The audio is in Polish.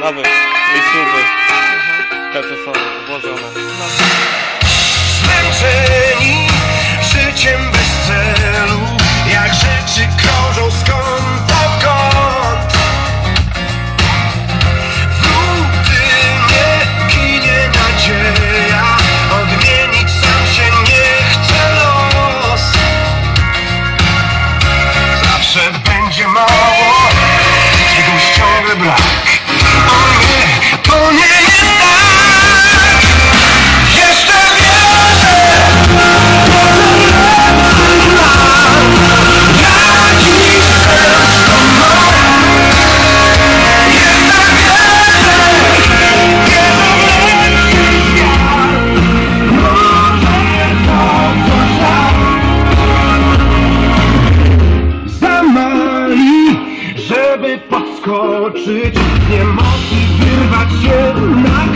Nawet i suby, te co są włożone. żeby podskoczyć. Nie mocy wyrwać się na